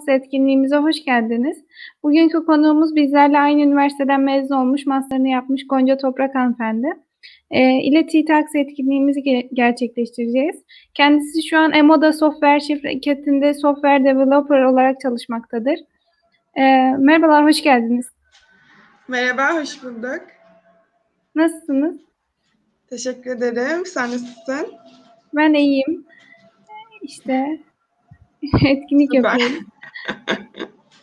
Talks etkinliğimize hoş geldiniz. Bugünkü konuğumuz bizlerle aynı üniversiteden mezun olmuş, master'ını yapmış Gonca Toprak hanımefendi. E, ile T-Talks etkinliğimizi ge- gerçekleştireceğiz. Kendisi şu an Emoda Software şirketinde software developer olarak çalışmaktadır. E, merhabalar, hoş geldiniz. Merhaba, hoş bulduk. Nasılsınız? Teşekkür ederim. Sen nasılsın? Ben iyiyim. İşte etkinlik Süper. yapıyorum.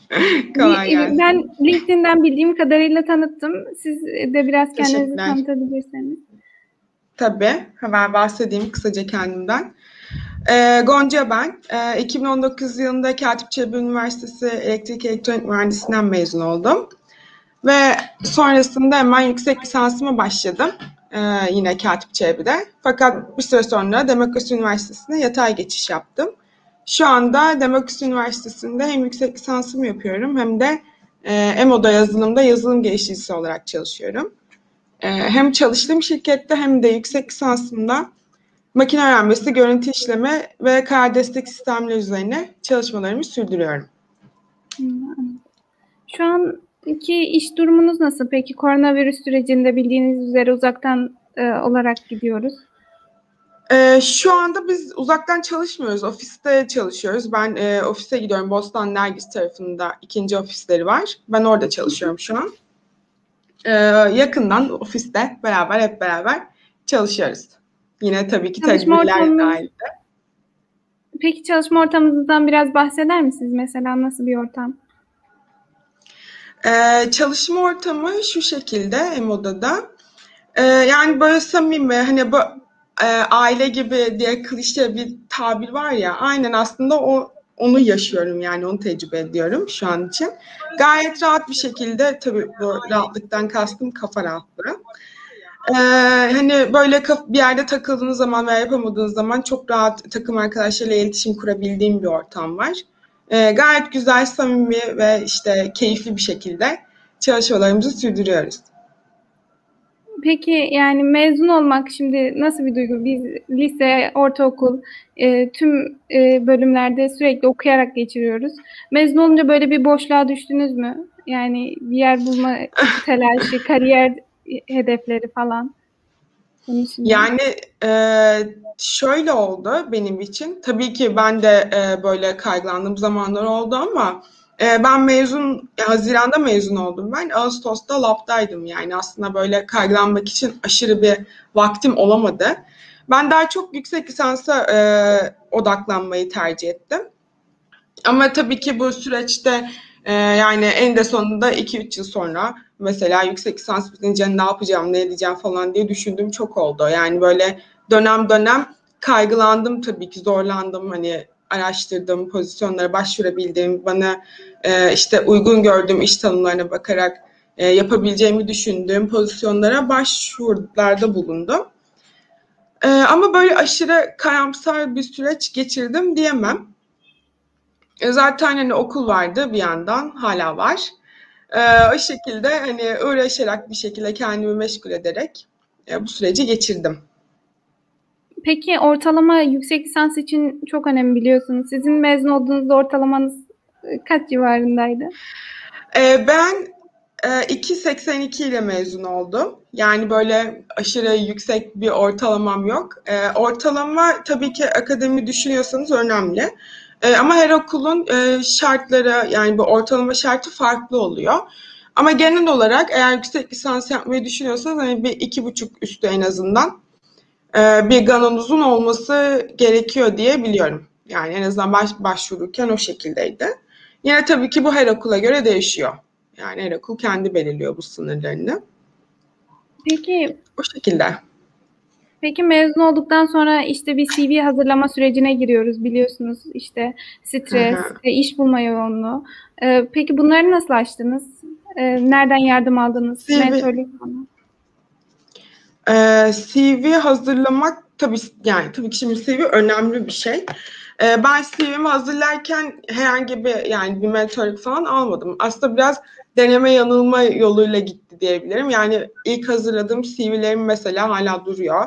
Kolay gelsin. Ben LinkedIn'den bildiğim kadarıyla tanıttım. Siz de biraz kendinizi tanıtabilirseniz. Tabii, hemen bahsedeyim kısaca kendimden. Ee, Gonca ben. Ee, 2019 yılında Katip Çelebi Üniversitesi Elektrik Elektronik Mühendisliğinden mezun oldum. Ve sonrasında hemen yüksek lisansıma başladım. Ee, yine Katip Çelebi'de. Fakat bir süre sonra Demokrasi Üniversitesi'ne yatay geçiş yaptım. Şu anda Demokrasi Üniversitesi'nde hem yüksek lisansımı yapıyorum hem de e, EMO'da yazılımda yazılım geliştiricisi olarak çalışıyorum. Ee, hem çalıştığım şirkette hem de yüksek lisansımda makine öğrenmesi, görüntü işleme ve karar destek sistemleri üzerine çalışmalarımı sürdürüyorum. Şu anki iş durumunuz nasıl? Peki koronavirüs sürecinde bildiğiniz üzere uzaktan e, olarak gidiyoruz. Ee, şu anda biz uzaktan çalışmıyoruz, ofiste çalışıyoruz. Ben e, ofise gidiyorum, Bostan Nergis tarafında ikinci ofisleri var. Ben orada çalışıyorum şu an. Ee, yakından ofiste beraber hep beraber çalışıyoruz. Yine tabii ki Çalışma tedbirler ortamınız- dahil. Peki çalışma ortamınızdan biraz bahseder misiniz? Mesela nasıl bir ortam? Ee, çalışma ortamı şu şekilde Emo'da Ee, yani böyle samimi hani bu e, aile gibi diye klişe bir tabir var ya aynen aslında o onu yaşıyorum yani onu tecrübe ediyorum şu an için. Gayet rahat bir şekilde tabii bu rahatlıktan kastım kafa rahatlığı. Ee, hani böyle bir yerde takıldığınız zaman veya yapamadığınız zaman çok rahat takım arkadaşlarıyla iletişim kurabildiğim bir ortam var. Ee, gayet güzel, samimi ve işte keyifli bir şekilde çalışmalarımızı sürdürüyoruz. Peki yani mezun olmak şimdi nasıl bir duygu? Biz lise, ortaokul, e, tüm e, bölümlerde sürekli okuyarak geçiriyoruz. Mezun olunca böyle bir boşluğa düştünüz mü? Yani bir yer bulma telaşı, kariyer hedefleri falan. Yani e, şöyle oldu benim için. Tabii ki ben de e, böyle kaygılandığım zamanlar oldu ama e, ben mezun, Haziran'da mezun oldum ben. Ağustos'ta labdaydım yani aslında böyle kaygılanmak için aşırı bir vaktim olamadı. Ben daha çok yüksek lisansa e, odaklanmayı tercih ettim. Ama tabii ki bu süreçte e, yani en de sonunda 2-3 yıl sonra mesela yüksek lisans bitince ne yapacağım, ne edeceğim falan diye düşündüğüm çok oldu. Yani böyle dönem dönem kaygılandım tabii ki zorlandım hani araştırdığım pozisyonlara başvurabildiğim bana e, işte uygun gördüğüm iş tanımlarına bakarak e, yapabileceğimi düşündüğüm pozisyonlara başvurularda bulundum. E, ama böyle aşırı karamsar bir süreç geçirdim diyemem. E, zaten hani okul vardı bir yandan hala var. E, o şekilde hani uğraşarak bir şekilde kendimi meşgul ederek e, bu süreci geçirdim. Peki ortalama yüksek lisans için çok önemli biliyorsunuz. Sizin mezun olduğunuzda ortalamanız e, kaç civarındaydı? E, ben e, 2.82 ile mezun oldum. Yani böyle aşırı yüksek bir ortalamam yok. E, ortalama tabii ki akademi düşünüyorsanız önemli. E, ama her okulun e, şartları yani bu ortalama şartı farklı oluyor. Ama genel olarak eğer yüksek lisans yapmayı düşünüyorsanız hani bir iki buçuk üstü en azından e, bir ganonuzun olması gerekiyor diye biliyorum. Yani en azından baş, başvururken o şekildeydi. Yine tabii ki bu her okula göre değişiyor. Yani her okul kendi belirliyor bu sınırlarını. Peki O şekilde. Peki mezun olduktan sonra işte bir CV hazırlama sürecine giriyoruz biliyorsunuz işte stres, hı. e, iş bulma yoğunluğu. Ee, peki bunları nasıl aştınız? Ee, nereden yardım aldınız? CV Mentorluk falan. Ee, CV hazırlamak tabii yani tabii ki şimdi CV önemli bir şey. Ee, ben CV'mi hazırlarken herhangi bir yani bir mentorluk falan almadım. Aslında biraz deneme yanılma yoluyla gitti diyebilirim. Yani ilk hazırladığım CV'lerim mesela hala duruyor.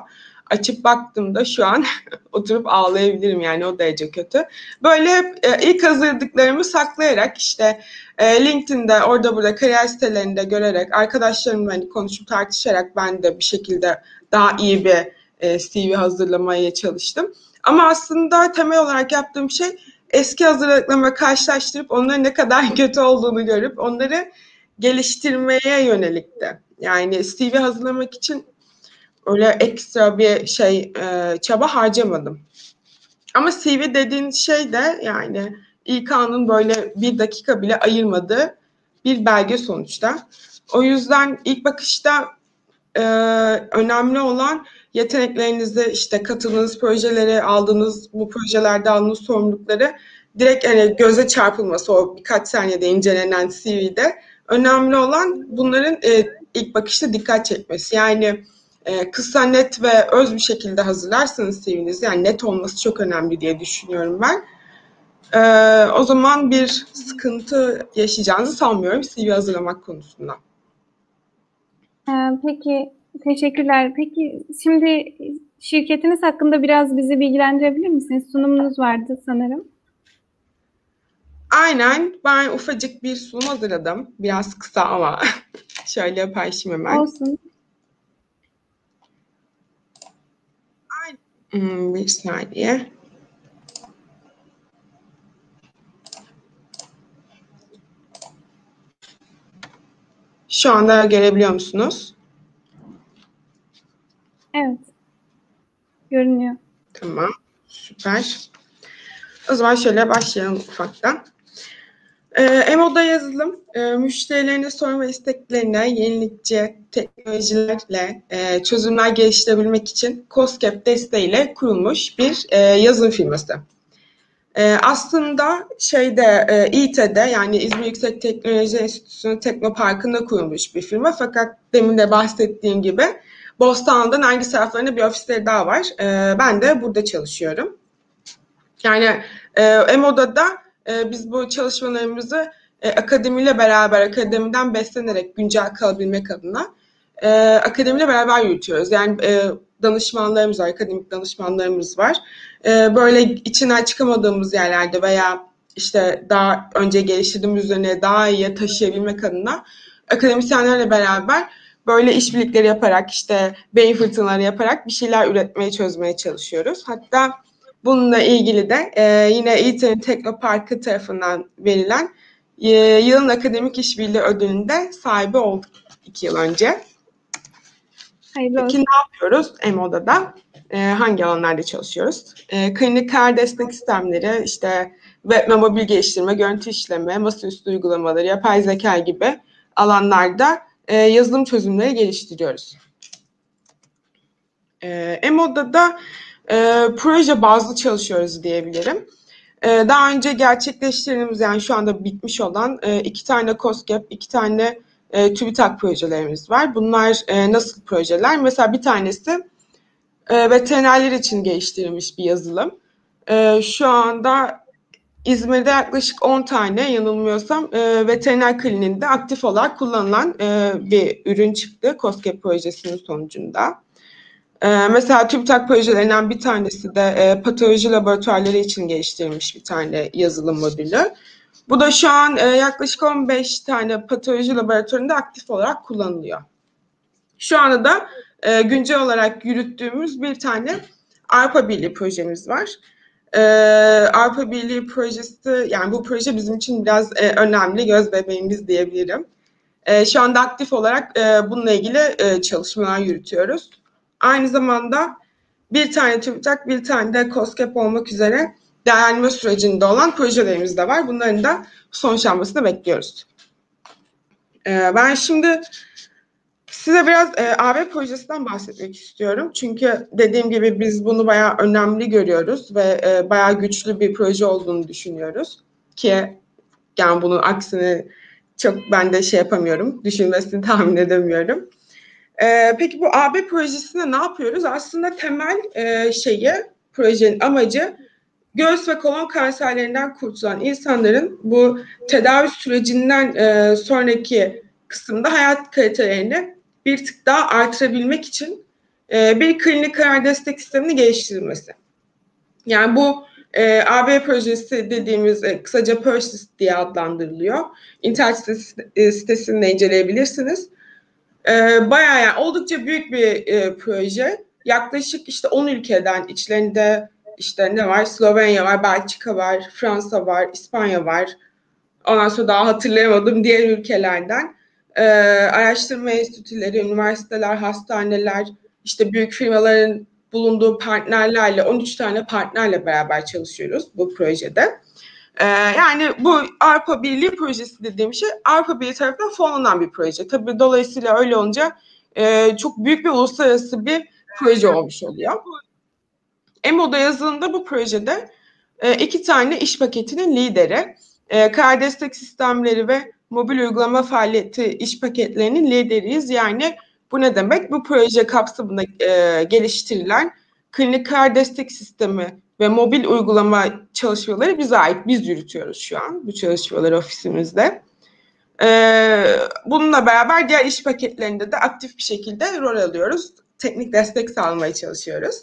Açıp baktığımda şu an oturup ağlayabilirim yani o derece kötü. Böyle hep e, ilk hazırladıklarımı saklayarak işte e, LinkedIn'de orada burada kariyer sitelerinde görerek arkadaşlarımla hani konuşup tartışarak ben de bir şekilde daha iyi bir e, CV hazırlamaya çalıştım. Ama aslında temel olarak yaptığım şey eski hazırlıklarımla karşılaştırıp onların ne kadar kötü olduğunu görüp onları geliştirmeye yönelikti. Yani CV hazırlamak için öyle ekstra bir şey e, çaba harcamadım. Ama CV dediğin şey de yani İK'nın böyle bir dakika bile ayırmadığı bir belge sonuçta. O yüzden ilk bakışta e, önemli olan yeteneklerinizi işte katıldığınız projeleri aldığınız bu projelerde aldığınız sorumlulukları direkt hani göze çarpılması o birkaç saniyede incelenen CV'de önemli olan bunların e, ilk bakışta dikkat çekmesi. Yani e, kısa, net ve öz bir şekilde hazırlarsanız CV'nizi yani net olması çok önemli diye düşünüyorum ben. E, o zaman bir sıkıntı yaşayacağınızı sanmıyorum CV hazırlamak konusunda. Ee, peki teşekkürler. Peki şimdi şirketiniz hakkında biraz bizi bilgilendirebilir misiniz? Sunumunuz vardı sanırım. Aynen. Ben ufacık bir sunum hazırladım. Biraz kısa ama şöyle paylaşayım hemen. Olsun. Hmm, bir saniye. Şu anda görebiliyor musunuz? Evet. Görünüyor. Tamam. Süper. O zaman şöyle başlayalım ufaktan. E, Emo'da yazılım, e, müşterilerine sorun ve isteklerine yenilikçi teknolojilerle e, çözümler geliştirebilmek için COSGAP desteğiyle kurulmuş bir e, yazılım firması. Aslında şeyde İT'de yani İzmir Yüksek Teknoloji Enstitüsü'nün Teknoparkı'nda kurulmuş bir firma. Fakat demin de bahsettiğim gibi Bostanlı'da Nergis taraflarında bir ofisleri daha var. Ben de burada çalışıyorum. Yani Emo'da e, biz bu çalışmalarımızı e, akademiyle beraber, akademiden beslenerek güncel kalabilmek adına e, akademiyle beraber yürütüyoruz. Yani e, danışmanlarımız var, akademik danışmanlarımız var. Böyle içinden çıkamadığımız yerlerde veya işte daha önce geliştirdiğimiz üzerine daha iyi taşıyabilmek adına akademisyenlerle beraber böyle işbirlikleri yaparak işte beyin fırtınaları yaparak bir şeyler üretmeye çözmeye çalışıyoruz. Hatta Bununla ilgili de e, yine İTÜ Teknoparkı tarafından verilen e, yılın akademik işbirliği ödülünde sahibi olduk iki yıl önce. Hayırlı Peki ne yapıyoruz EMO'da E, hangi alanlarda çalışıyoruz? E, klinik kar destek sistemleri, işte web ve mobil geliştirme, görüntü işleme, masaüstü uygulamaları, yapay zeka gibi alanlarda e, yazılım çözümleri geliştiriyoruz. E, EMO'da da e, proje bazlı çalışıyoruz diyebilirim. E, daha önce gerçekleştirdiğimiz yani şu anda bitmiş olan e, iki tane COSGAP, iki tane e, TÜBİTAK projelerimiz var. Bunlar e, nasıl projeler? Mesela bir tanesi e, veterinerler için geliştirilmiş bir yazılım. E, şu anda İzmir'de yaklaşık 10 tane yanılmıyorsam e, veteriner kliniğinde aktif olarak kullanılan e, bir ürün çıktı COSGAP projesinin sonucunda. Ee, mesela TÜBİTAK projelerinden bir tanesi de e, patoloji laboratuvarları için geliştirilmiş bir tane yazılım modülü. Bu da şu an e, yaklaşık 15 tane patoloji laboratuvarında aktif olarak kullanılıyor. Şu anda da e, güncel olarak yürüttüğümüz bir tane Avrupa Birliği projemiz var. E, Avrupa Birliği projesi, yani bu proje bizim için biraz e, önemli, göz bebeğimiz diyebilirim. E, şu anda aktif olarak e, bununla ilgili e, çalışmalar yürütüyoruz. Aynı zamanda bir tane TÜBİTAK, bir tane de COSGAP olmak üzere değerlendirme sürecinde olan projelerimiz de var. Bunların da sonuçlanmasını bekliyoruz. Ee, ben şimdi size biraz e, AB projesinden bahsetmek istiyorum. Çünkü dediğim gibi biz bunu bayağı önemli görüyoruz ve e, bayağı güçlü bir proje olduğunu düşünüyoruz. Ki yani bunun aksini çok ben de şey yapamıyorum, düşünmesini tahmin edemiyorum. Ee, peki bu AB projesinde ne yapıyoruz? Aslında temel e, şeyi, projenin amacı göğüs ve kolon kanserlerinden kurtulan insanların bu tedavi sürecinden e, sonraki kısımda hayat kalitelerini bir tık daha artırabilmek için e, bir klinik karar destek sistemini geliştirilmesi. Yani bu e, AB projesi dediğimiz e, kısaca PERSIS diye adlandırılıyor. İnternet e, sitesinde inceleyebilirsiniz. E, bayağı yani oldukça büyük bir e, proje. Yaklaşık işte 10 ülkeden içlerinde işte ne var? Slovenya var, Belçika var, Fransa var, İspanya var. Ondan sonra daha hatırlayamadım diğer ülkelerden. E, araştırma enstitüleri, üniversiteler, hastaneler, işte büyük firmaların bulunduğu partnerlerle 13 tane partnerle beraber çalışıyoruz bu projede. Ee, yani bu Avrupa Birliği projesi dediğim şey Avrupa Birliği tarafından fonlanan bir proje. Tabii dolayısıyla öyle olunca e, çok büyük bir uluslararası bir proje olmuş oluyor. EMO'da yazılımda bu projede e, iki tane iş paketinin lideri, e, kar destek sistemleri ve mobil uygulama faaliyeti iş paketlerinin lideriyiz. Yani bu ne demek? Bu proje kapsamında e, geliştirilen klinik kar destek sistemi ve mobil uygulama çalışmaları bize ait. Biz yürütüyoruz şu an bu çalışmaları ofisimizde. Ee, bununla beraber diğer iş paketlerinde de aktif bir şekilde rol alıyoruz. Teknik destek sağlamaya çalışıyoruz.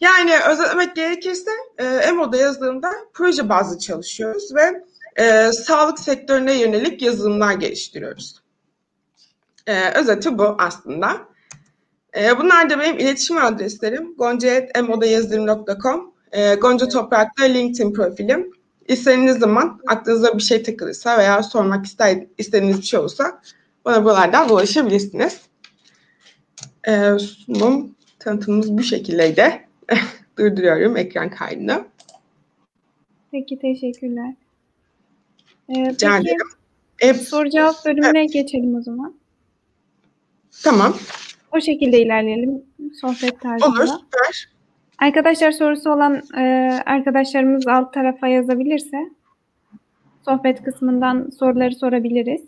Yani özetlemek gerekirse e, EMO'da yazılımda proje bazlı çalışıyoruz ve e, sağlık sektörüne yönelik yazılımlar geliştiriyoruz. E, özeti bu aslında. E, bunlar da benim iletişim adreslerim. gonca.emodayazılım.com e, Gonca Toprak'ta LinkedIn profilim. İstediğiniz zaman aklınıza bir şey takılırsa veya sormak ister, istediğiniz bir şey olursa bana buralardan ulaşabilirsiniz. E, sunum tanıtımımız bu şekildeydi. Durduruyorum ekran kaydını. Peki teşekkürler. Ee, Rica peki, ederim. E, soru cevap bölümüne evet. geçelim o zaman. Tamam. O şekilde ilerleyelim sohbet tarzında. Olur, süper. Arkadaşlar sorusu olan e, arkadaşlarımız alt tarafa yazabilirse sohbet kısmından soruları sorabiliriz.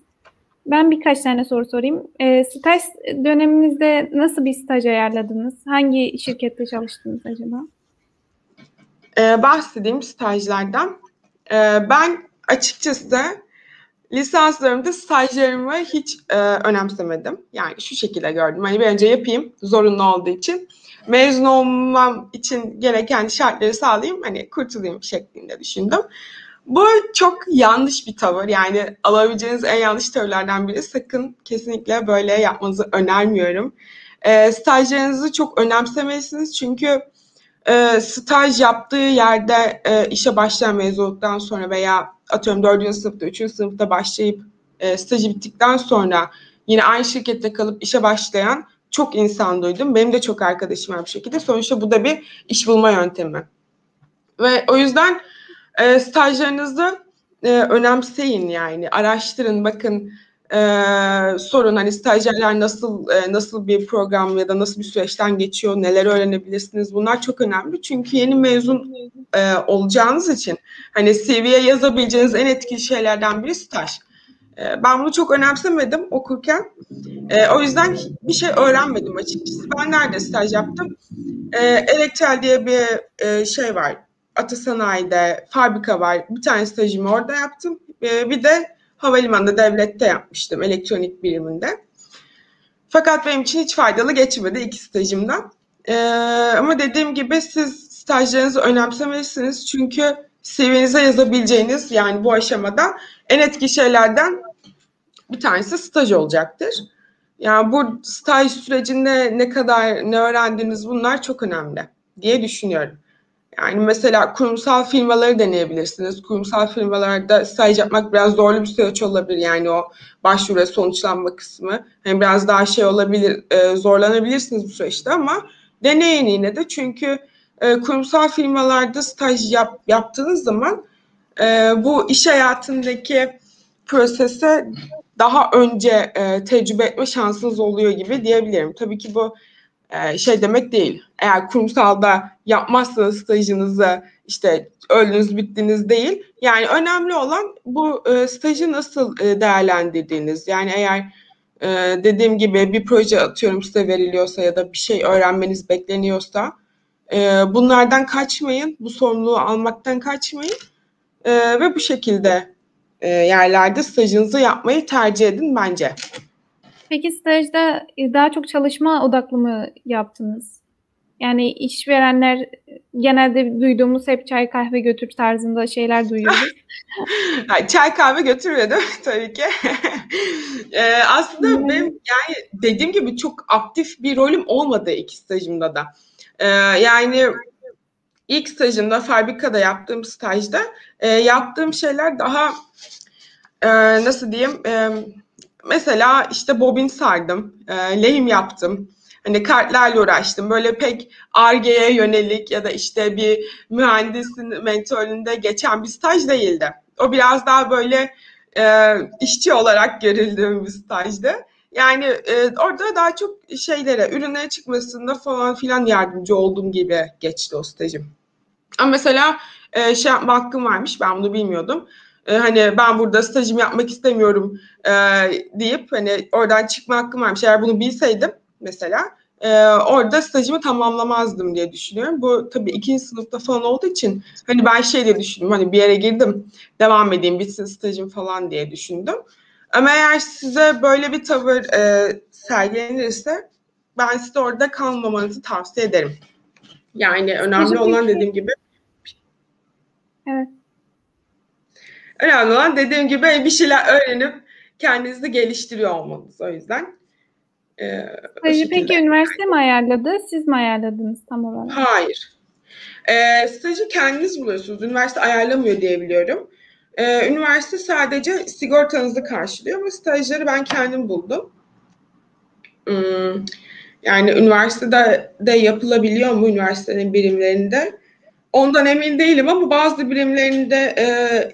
Ben birkaç tane soru sorayım. E, staj döneminizde nasıl bir staj ayarladınız? Hangi şirkette çalıştınız acaba? E, bahsedeyim stajlardan. E, ben açıkçası lisanslarımda stajlarımı hiç e, önemsemedim. Yani şu şekilde gördüm. Hani bir önce yapayım zorunlu olduğu için. Mezun olmam için gereken şartları sağlayayım. Hani kurtulayım şeklinde düşündüm. Bu çok yanlış bir tavır. Yani alabileceğiniz en yanlış tavırlardan biri. Sakın kesinlikle böyle yapmanızı önermiyorum. E, stajlarınızı çok önemsemelisiniz. Çünkü e, staj yaptığı yerde e, işe başlayan mezun olduktan sonra veya atıyorum dördüncü sınıfta, üçüncü sınıfta başlayıp e, stajı bittikten sonra yine aynı şirkette kalıp işe başlayan çok insan duydum. Benim de çok arkadaşım var bu şekilde. Sonuçta bu da bir iş bulma yöntemi. Ve o yüzden e, stajlarınızı e, önemseyin yani. Araştırın, bakın e, sorun hani stajyerler nasıl e, nasıl bir program ya da nasıl bir süreçten geçiyor, neler öğrenebilirsiniz bunlar çok önemli. Çünkü yeni mezun e, olacağınız için hani CV'ye yazabileceğiniz en etkili şeylerden biri staj. Ben bunu çok önemsemedim okurken. O yüzden bir şey öğrenmedim açıkçası. Ben nerede staj yaptım? E, Electel diye bir şey var. Atasanayi'de fabrika var. Bir tane stajımı orada yaptım. Bir de havalimanında devlette yapmıştım elektronik biriminde. Fakat benim için hiç faydalı geçmedi iki stajımdan. Ee, ama dediğim gibi siz stajlarınızı önemsemelisiniz. Çünkü CV'nize yazabileceğiniz yani bu aşamada en etkili şeylerden bir tanesi staj olacaktır. Yani bu staj sürecinde ne kadar ne öğrendiğiniz bunlar çok önemli diye düşünüyorum. Yani mesela kurumsal firmaları deneyebilirsiniz. Kurumsal firmalarda staj yapmak biraz zorlu bir süreç olabilir. Yani o başvuru ve sonuçlanma kısmı. Hani biraz daha şey olabilir, e, zorlanabilirsiniz bu süreçte ama deneyin yine de. Çünkü e, kurumsal firmalarda staj yap, yaptığınız zaman e, bu iş hayatındaki prosese daha önce e, tecrübe etme şansınız oluyor gibi diyebilirim. Tabii ki bu e, şey demek değil. Eğer kurumsalda yapmazsanız stajınızı işte öldünüz bittiniz değil. Yani önemli olan bu e, stajı nasıl e, değerlendirdiğiniz. Yani eğer e, dediğim gibi bir proje atıyorum size veriliyorsa ya da bir şey öğrenmeniz bekleniyorsa e, bunlardan kaçmayın. Bu sorumluluğu almaktan kaçmayın. E, ve bu şekilde e, yerlerde stajınızı yapmayı tercih edin bence. Peki stajda e, daha çok çalışma odaklı mı yaptınız? Yani işverenler genelde duyduğumuz hep çay kahve götür tarzında şeyler duyuyoruz. çay kahve götürmedim tabii ki. ee, aslında hmm. benim yani dediğim gibi çok aktif bir rolüm olmadı ilk stajımda da. Ee, yani ilk stajımda fabrikada yaptığım stajda e, yaptığım şeyler daha e, nasıl diyeyim e, mesela işte bobin sardım, e, lehim yaptım. Hani kartlarla uğraştım. Böyle pek ARGE'ye yönelik ya da işte bir mühendisin mentörlüğünde geçen bir staj değildi. O biraz daha böyle e, işçi olarak görüldüğüm bir stajdı. Yani e, orada daha çok şeylere, ürünlere çıkmasında falan filan yardımcı olduğum gibi geçti o stajım. Ama mesela e, şey yapma hakkım varmış, ben bunu bilmiyordum. E, hani ben burada stajım yapmak istemiyorum e, deyip hani oradan çıkma hakkım varmış. Eğer bunu bilseydim mesela e, orada stajımı tamamlamazdım diye düşünüyorum. Bu tabii ikinci sınıfta falan olduğu için hani ben şey diye düşündüm hani bir yere girdim devam edeyim bitsin stajım falan diye düşündüm. Ama eğer size böyle bir tavır e, sergilenirse ben size orada kalmamanızı tavsiye ederim. Yani önemli olan dediğim gibi Evet. Önemli olan dediğim gibi bir şeyler öğrenip kendinizi geliştiriyor olmanız o yüzden. Ee, Stajı peki üniversite mi ayarladı, siz mi ayarladınız tam olarak? Hayır. Ee, stajı kendiniz buluyorsunuz. Üniversite ayarlamıyor diye biliyorum. Ee, üniversite sadece sigortanızı karşılıyor ama stajları ben kendim buldum. Hmm, yani üniversitede de yapılabiliyor mu üniversitenin birimlerinde? Ondan emin değilim ama bazı birimlerinde e,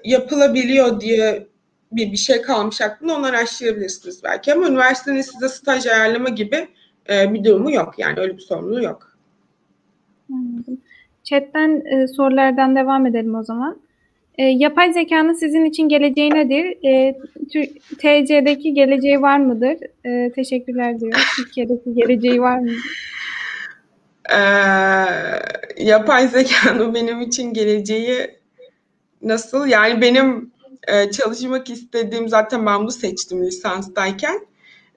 yapılabiliyor diye bir, bir şey kalmış aklımda onu araştırabilirsiniz belki ama üniversitenin size staj ayarlama gibi e, bir durumu yok. Yani öyle bir sorumluluğu yok. Anladım. Chatten e, sorulardan devam edelim o zaman. E, yapay zekanın sizin için geleceği nedir? E, TC'deki geleceği var mıdır? E, teşekkürler diyor. Türkiye'deki geleceği var mıdır? Ee, yapay zekanın benim için geleceği nasıl? Yani benim e, çalışmak istediğim zaten ben bunu seçtim lisanstayken.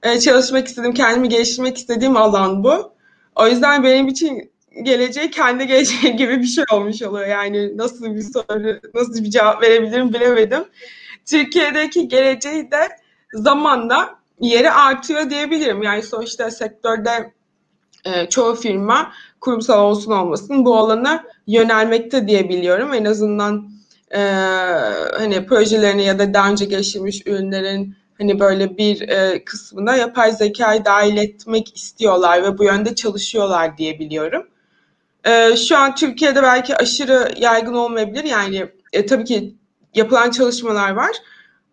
E, çalışmak istediğim, kendimi geliştirmek istediğim alan bu. O yüzden benim için geleceği kendi geleceği gibi bir şey olmuş oluyor. Yani nasıl bir soru, nasıl bir cevap verebilirim bilemedim. Türkiye'deki geleceği de zamanla yeri artıyor diyebilirim. Yani sonuçta sektörde e, çoğu firma kurumsal olsun olmasın bu alana yönelmekte diye biliyorum. En azından e, hani projelerini ya da daha önce geliştirilmiş ürünlerin hani böyle bir e, kısmına yapay zekayı dahil etmek istiyorlar ve bu yönde çalışıyorlar diye biliyorum. E, şu an Türkiye'de belki aşırı yaygın olmayabilir. Yani e, tabii ki yapılan çalışmalar var.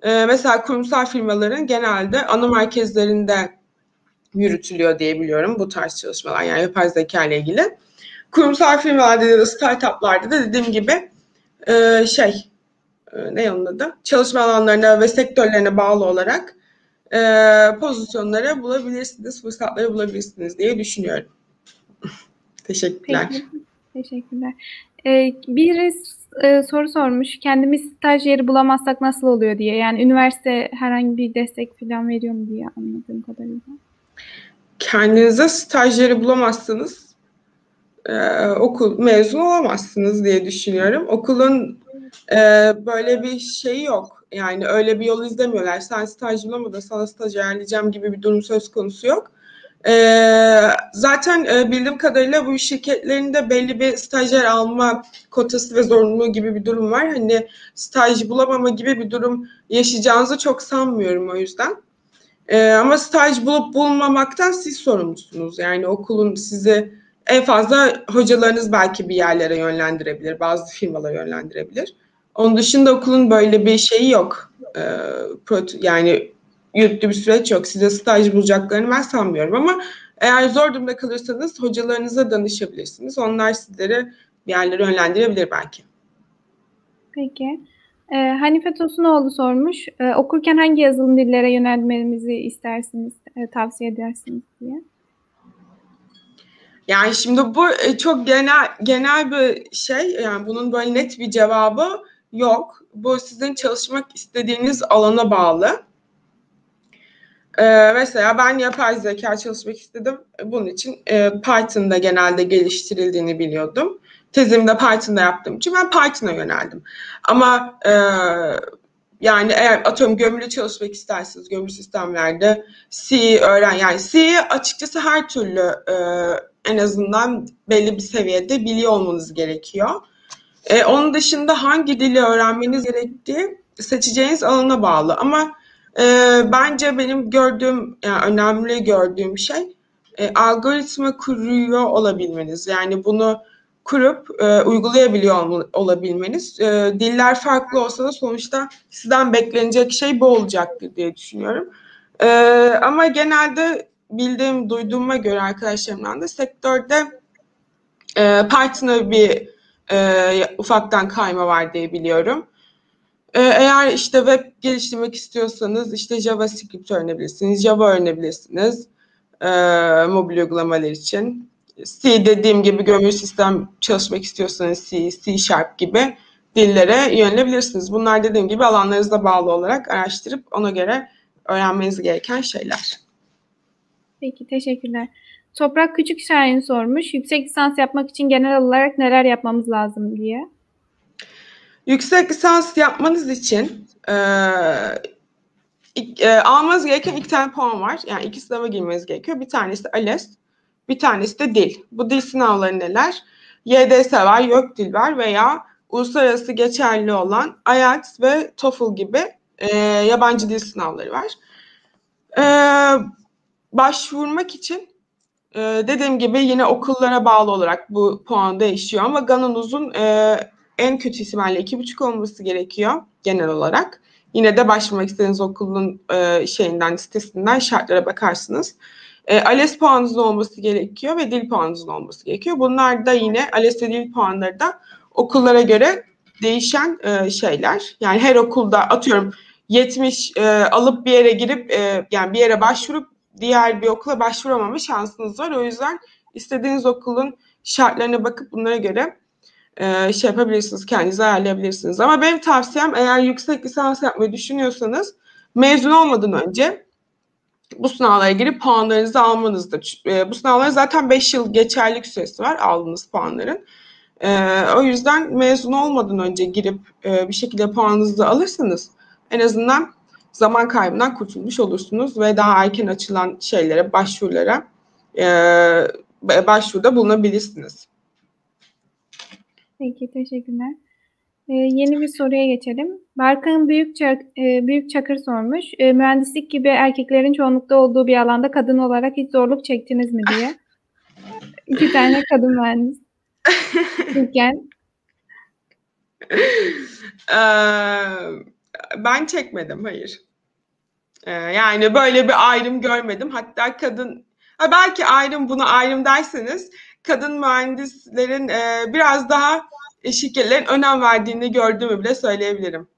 E, mesela kurumsal firmaların genelde ana merkezlerinde yürütülüyor diye biliyorum bu tarz çalışmalar yani yapay zeka ile ilgili. Kurumsal firmalarda ya da startuplarda da dediğim gibi e, şey e, ne onun adı? Çalışma alanlarına ve sektörlerine bağlı olarak e, pozisyonları bulabilirsiniz, fırsatları bulabilirsiniz diye düşünüyorum. Teşekkürler. Peki, teşekkürler. Ee, bir e, soru sormuş. Kendimiz staj yeri bulamazsak nasıl oluyor diye. Yani üniversite herhangi bir destek falan veriyor mu diye anladığım kadarıyla kendinize stajyeri bulamazsanız e, okul mezun olamazsınız diye düşünüyorum. Okulun e, böyle bir şeyi yok. Yani öyle bir yol izlemiyorlar. Sen staj bulamadın sana staj ayarlayacağım gibi bir durum söz konusu yok. E, zaten e, bildiğim kadarıyla bu şirketlerinde belli bir stajyer alma kotası ve zorunluluğu gibi bir durum var. Hani staj bulamama gibi bir durum yaşayacağınızı çok sanmıyorum o yüzden. Ee, ama staj bulup bulmamaktan siz sorumlusunuz. Yani okulun sizi en fazla hocalarınız belki bir yerlere yönlendirebilir, bazı firmalara yönlendirebilir. Onun dışında okulun böyle bir şeyi yok. Ee, yani yürüttüğü bir süreç yok. Size staj bulacaklarını ben sanmıyorum ama eğer zor durumda kalırsanız hocalarınıza danışabilirsiniz. Onlar sizleri bir yerlere yönlendirebilir belki. Peki. Ee, Hanife Tosunoğlu sormuş. Ee, okurken hangi yazılım dillere yönelmemizi istersiniz, e, tavsiye edersiniz diye. Yani şimdi bu e, çok genel genel bir şey. Yani bunun böyle net bir cevabı yok. Bu sizin çalışmak istediğiniz alana bağlı. Ee, mesela ben yapay zeka çalışmak istedim. Bunun için e, Python'da genelde geliştirildiğini biliyordum. Tezimi de Python'da yaptığım için ben Python'a yöneldim. Ama e, yani eğer atıyorum gömülü çalışmak isterseniz gömülü sistemlerde C öğren yani C'yi açıkçası her türlü e, en azından belli bir seviyede biliyor olmanız gerekiyor. E, onun dışında hangi dili öğrenmeniz gerektiği seçeceğiniz alana bağlı. Ama e, bence benim gördüğüm, yani önemli gördüğüm şey e, algoritma kuruyor olabilmeniz. Yani bunu kurup e, uygulayabiliyor olabilmeniz. E, diller farklı olsa da sonuçta sizden beklenecek şey bu olacaktır diye düşünüyorum. E, ama genelde bildiğim, duyduğuma göre arkadaşlarımdan da sektörde e, Python'a bir e, ufaktan kayma var diye biliyorum. E, eğer işte web geliştirmek istiyorsanız işte JavaScript öğrenebilirsiniz, Java öğrenebilirsiniz e, mobil uygulamalar için. C dediğim gibi gömülü sistem çalışmak istiyorsanız C, C Sharp gibi dillere yönelebilirsiniz. Bunlar dediğim gibi alanlarınıza bağlı olarak araştırıp ona göre öğrenmeniz gereken şeyler. Peki teşekkürler. Toprak Küçük Şahin sormuş. Yüksek lisans yapmak için genel olarak neler yapmamız lazım diye. Yüksek lisans yapmanız için e, e, almanız gereken iki tane puan var. Yani iki sınava girmeniz gerekiyor. Bir tanesi ALES, bir tanesi de dil. Bu dil sınavları neler? YDS var, YÖK dil var veya uluslararası geçerli olan IELTS ve TOEFL gibi e, yabancı dil sınavları var. E, başvurmak için e, dediğim gibi yine okullara bağlı olarak bu puan değişiyor ama GAN'ınızın e, en kötü ihtimalle iki buçuk olması gerekiyor genel olarak. Yine de başvurmak istediğiniz okulun e, şeyinden sitesinden şartlara bakarsınız. E, ALES puanınızın olması gerekiyor ve dil puanınızın olması gerekiyor. Bunlar da yine ALES ve dil puanları da okullara göre değişen e, şeyler. Yani her okulda atıyorum 70 e, alıp bir yere girip e, yani bir yere başvurup diğer bir okula başvuramama şansınız var. O yüzden istediğiniz okulun şartlarına bakıp bunlara göre e, şey yapabilirsiniz, kendinizi ayarlayabilirsiniz. Ama benim tavsiyem eğer yüksek lisans yapmayı düşünüyorsanız mezun olmadan önce bu sınavlara girip puanlarınızı almanızdır. E, bu sınavlara zaten 5 yıl geçerlik süresi var aldığınız puanların. E, o yüzden mezun olmadan önce girip e, bir şekilde puanınızı alırsanız en azından zaman kaybından kurtulmuş olursunuz ve daha erken açılan şeylere, başvurulara başvuruda bulunabilirsiniz. Peki, teşekkürler. Ee, yeni bir soruya geçelim. Barkın Büyük, Çak, e, Büyük Çakır sormuş. E, mühendislik gibi erkeklerin çoğunlukta olduğu bir alanda kadın olarak hiç zorluk çektiniz mi diye. İki tane kadın mühendis. Türken. ben çekmedim, hayır. Yani böyle bir ayrım görmedim. Hatta kadın, ha belki ayrım buna ayrım derseniz kadın mühendislerin biraz daha şirketlerin önem verdiğini gördüğümü bile söyleyebilirim.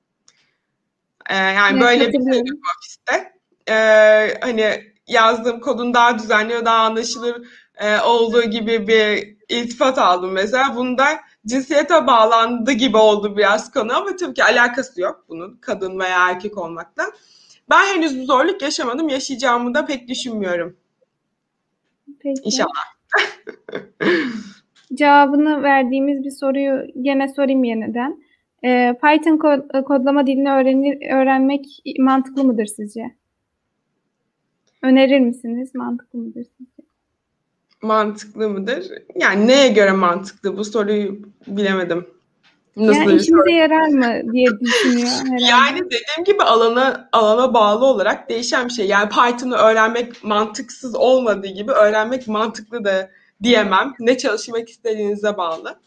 Ee, yani evet, böyle bir şey ofiste. Ee, hani yazdığım kodun daha düzenli ve daha anlaşılır e, olduğu gibi bir iltifat aldım mesela. Bunda cinsiyete bağlandı gibi oldu biraz konu ama tabii ki alakası yok bunun kadın veya erkek olmakla. Ben henüz bu zorluk yaşamadım. Yaşayacağımı da pek düşünmüyorum. Peki. İnşallah. Cevabını verdiğimiz bir soruyu gene sorayım yeniden. E, Python kod, kodlama dilini öğrenir, öğrenmek mantıklı mıdır sizce? Önerir misiniz? Mantıklı mıdır sizce? Mantıklı mıdır? Yani neye göre mantıklı? Bu soruyu bilemedim. Nasıl yani işimize soru? yarar mı diye düşünüyor herhalde. Yani dediğim gibi alana alana bağlı olarak değişen bir şey. Yani Python'ı öğrenmek mantıksız olmadığı gibi öğrenmek mantıklı da diyemem. Ne çalışmak istediğinize bağlı.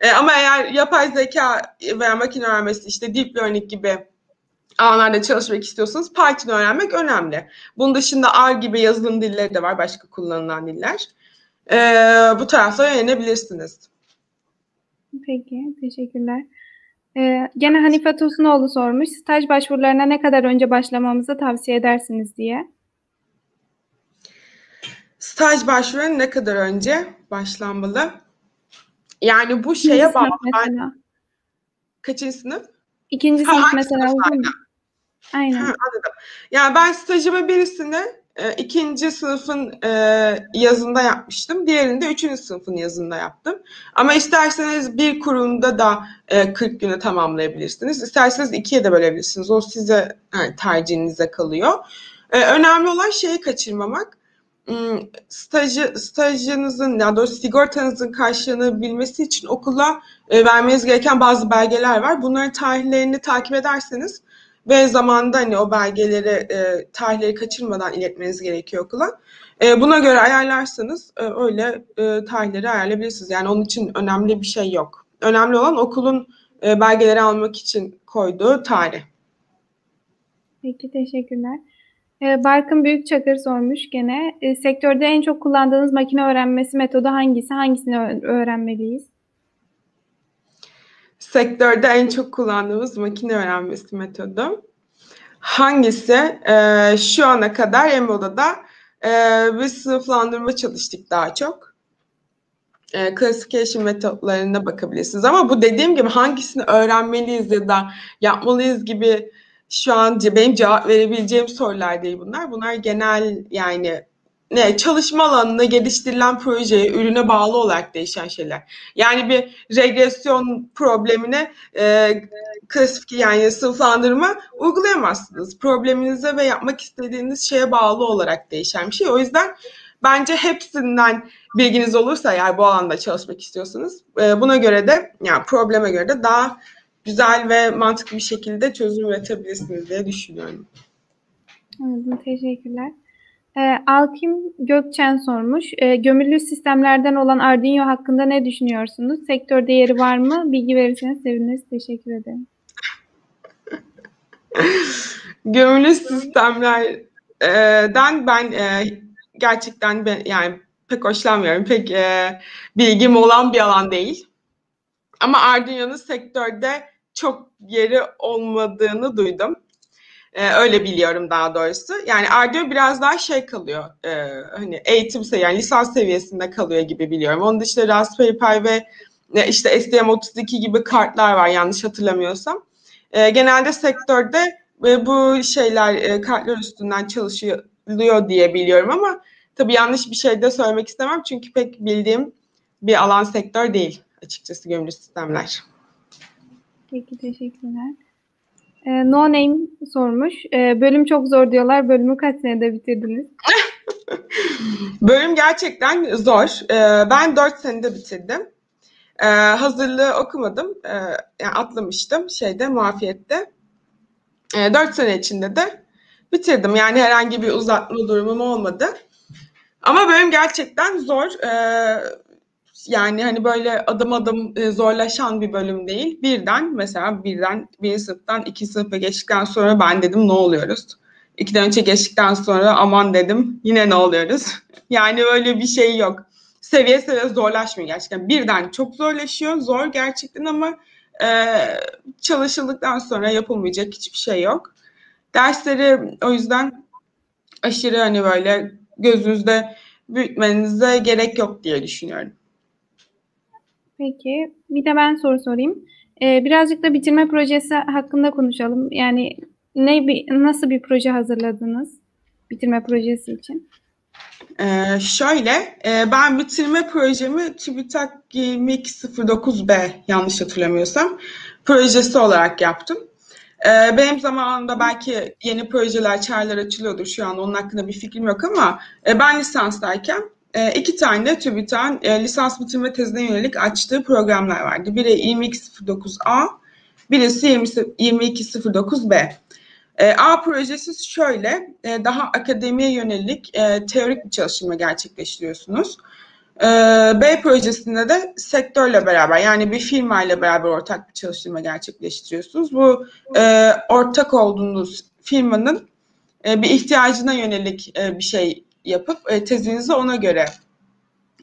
E, ama eğer yapay zeka veya makine öğrenmesi işte deep learning gibi alanlarda çalışmak istiyorsanız Python öğrenmek önemli. Bunun dışında R gibi yazılım dilleri de var, başka kullanılan diller. E, bu taraflara yönelebilirsiniz. Peki, teşekkürler. Ee, gene Hanife Tosunoğlu sormuş. Staj başvurularına ne kadar önce başlamamızı tavsiye edersiniz diye. Staj başvurularına ne kadar önce başlanmalı? Yani bu şeye bağlı. Mesela. Kaçıncı sınıf? İkinci sınıf mesela. Aynen. Ha, anladım. Yani ben stajımı birisini e, ikinci sınıfın e, yazında yapmıştım. Diğerini de üçüncü sınıfın yazında yaptım. Ama isterseniz bir kurumda da e, 40 günü tamamlayabilirsiniz. İsterseniz ikiye de bölebilirsiniz. O size yani tercihinize kalıyor. E, önemli olan şeyi kaçırmamak. Stajı, stajınızın ya doğrusu sigortanızın karşılanabilmesi için okula e, vermeniz gereken bazı belgeler var. Bunların tarihlerini takip ederseniz ve zamanda hani o belgeleri e, tarihleri kaçırmadan iletmeniz gerekiyor okula. E, buna göre ayarlarsanız e, öyle e, tarihleri ayarlayabilirsiniz. Yani onun için önemli bir şey yok. Önemli olan okulun e, belgeleri almak için koyduğu tarih. Peki teşekkürler. Ee, Barkın Büyükçakır sormuş gene. E, sektörde en çok kullandığınız makine öğrenmesi metodu hangisi? Hangisini öğrenmeliyiz? Sektörde en çok kullandığımız makine öğrenmesi metodu hangisi? Ee, şu ana kadar Embola'da e, bir sınıflandırma çalıştık daha çok. E, classification metotlarına bakabilirsiniz. Ama bu dediğim gibi hangisini öğrenmeliyiz ya da yapmalıyız gibi şu an benim cevap verebileceğim sorular değil bunlar. Bunlar genel yani ne çalışma alanına geliştirilen projeye, ürüne bağlı olarak değişen şeyler. Yani bir regresyon problemine e, klasik yani sınıflandırma uygulayamazsınız. Probleminize ve yapmak istediğiniz şeye bağlı olarak değişen bir şey. O yüzden bence hepsinden bilginiz olursa eğer bu alanda çalışmak istiyorsanız e, buna göre de yani probleme göre de daha güzel ve mantıklı bir şekilde çözüm üretebilirsiniz diye düşünüyorum. Anladım, teşekkürler. E, Alkim Gökçen sormuş. E, gömülü sistemlerden olan Arduino hakkında ne düşünüyorsunuz? Sektörde yeri var mı? Bilgi verirseniz seviniriz. Teşekkür ederim. gömülü sistemlerden ben e, gerçekten ben, yani pek hoşlanmıyorum. Pek e, bilgim olan bir alan değil. Ama Arduino'nun sektörde çok yeri olmadığını duydum. Ee, öyle biliyorum daha doğrusu. Yani Arduino biraz daha şey kalıyor. E, hani eğitim yani lisans seviyesinde kalıyor gibi biliyorum. Onun dışında Raspberry Pi ve e, işte STM32 gibi kartlar var yanlış hatırlamıyorsam. E, genelde sektörde e, bu şeyler e, kartlar üstünden çalışılıyor diye biliyorum ama tabii yanlış bir şey de söylemek istemem çünkü pek bildiğim bir alan sektör değil açıkçası gömülü sistemler. Peki teşekkürler. E, no Name sormuş. E, bölüm çok zor diyorlar. Bölümü kaç senede bitirdiniz? Bölüm gerçekten zor. E, ben 4 senede bitirdim. E, hazırlığı okumadım. E, yani atlamıştım şeyde, muafiyette. E, 4 sene içinde de bitirdim. Yani herhangi bir uzatma durumum olmadı. Ama bölüm gerçekten zor. E, yani hani böyle adım adım e, zorlaşan bir bölüm değil. Birden mesela birden bir sınıftan iki sınıfa geçtikten sonra ben dedim ne oluyoruz? İkiden önce geçtikten sonra aman dedim yine ne oluyoruz? yani öyle bir şey yok. Seviye seviye zorlaşmıyor gerçekten. Birden çok zorlaşıyor. Zor gerçekten ama e, çalışıldıktan sonra yapılmayacak hiçbir şey yok. Dersleri o yüzden aşırı hani böyle gözünüzde büyütmenize gerek yok diye düşünüyorum. Peki. Bir de ben soru sorayım. Ee, birazcık da bitirme projesi hakkında konuşalım. Yani ne bir, nasıl bir proje hazırladınız bitirme projesi için? Ee, şöyle, e, ben bitirme projemi TÜBİTAK 2209B yanlış hatırlamıyorsam projesi olarak yaptım. Ee, benim zamanımda belki yeni projeler, çağrılar açılıyordur şu an onun hakkında bir fikrim yok ama e, ben lisanstayken e, iki tane TÜBİTAK'ın e, lisans bitirme tezine yönelik açtığı programlar vardı. Biri 2209A, birisi 2209B. E, A projesi şöyle, e, daha akademiye yönelik e, teorik bir çalışma gerçekleştiriyorsunuz. E, B projesinde de sektörle beraber yani bir firmayla beraber ortak bir çalışma gerçekleştiriyorsunuz. Bu e, ortak olduğunuz firmanın e, bir ihtiyacına yönelik e, bir şey yapıp e, tezinizi ona göre